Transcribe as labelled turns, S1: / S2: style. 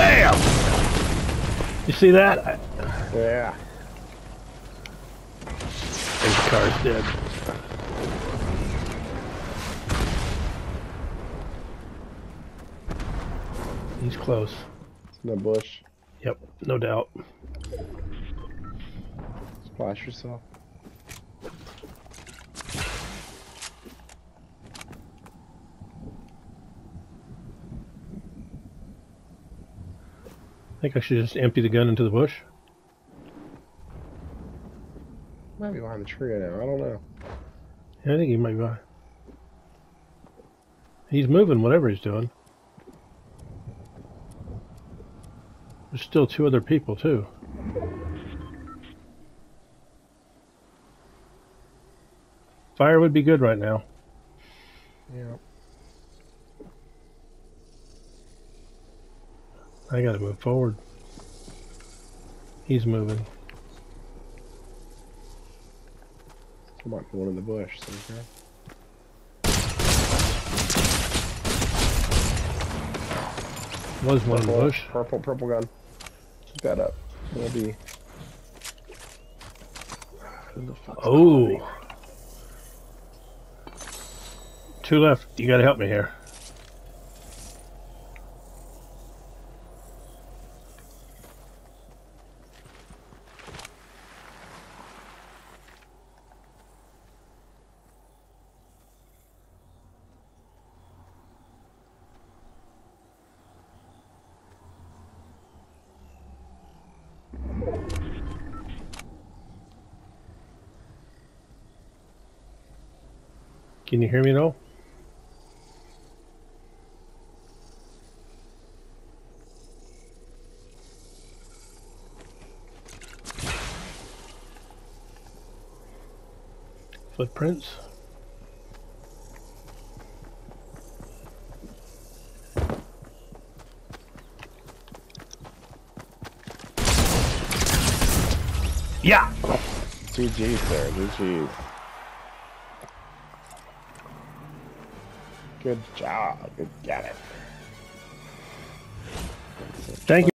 S1: Damn! You see that?
S2: Yeah.
S1: His car's dead. He's close.
S2: It's in the bush.
S1: Yep, no doubt.
S2: Splash yourself.
S1: I think I should just empty the gun into the bush.
S2: Might be behind the tree now. I don't know.
S1: Yeah, I think he might be. behind. He's moving, whatever he's doing. There's still two other people, too. Fire would be good right now.
S2: Yeah.
S1: I gotta move forward. He's moving.
S2: There might be one in the bush. So okay.
S1: Was one in the bush.
S2: Purple, purple gun. Keep that up. It'll be. Who the fuck's oh. behind me?
S1: Oh. Two left. You gotta help me here. Can you hear me at all? Footprints? Yeah!
S2: GG, sir. GG. Good job. Good got it.
S1: Thank you.